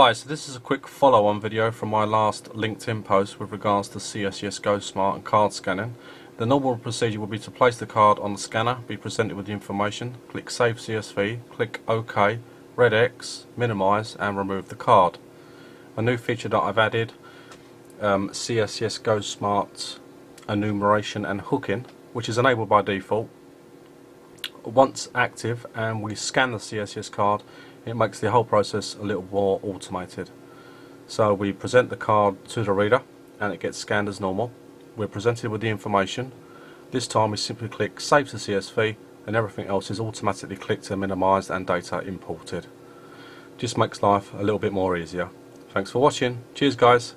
Hi, so this is a quick follow-on video from my last LinkedIn post with regards to CSCS Go Smart and card scanning. The normal procedure will be to place the card on the scanner, be presented with the information, click Save CSV, click OK, red X, minimise and remove the card. A new feature that I've added, um, Go Smart enumeration and hooking, which is enabled by default. Once active and we scan the CSCS card, it makes the whole process a little more automated. So we present the card to the reader and it gets scanned as normal. We're presented with the information. This time we simply click Save to CSV and everything else is automatically clicked and minimised and data imported. Just makes life a little bit more easier. Thanks for watching. Cheers guys.